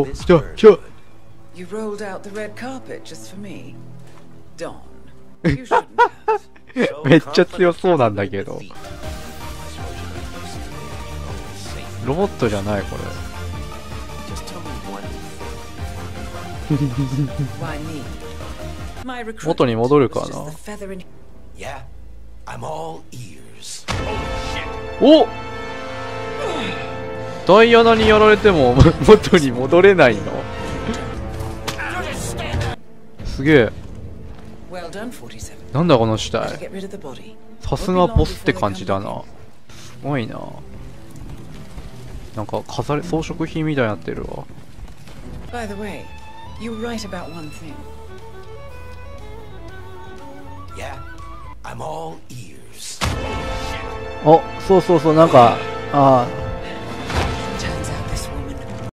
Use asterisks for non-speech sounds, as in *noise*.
お来た来た. You rolled out the red carpet just for me. Don, you shouldn't have. めっちゃ強そうなんだけど.ロボットじゃないこれ元に戻るかな just the ダイい穴にやられても *laughs* 元に戻れないの。すげえ。なんだこの死体。さすがボスって感じだな。すごいな。なんか飾り装飾品みたいになってるわ。By the way, なんか、ah.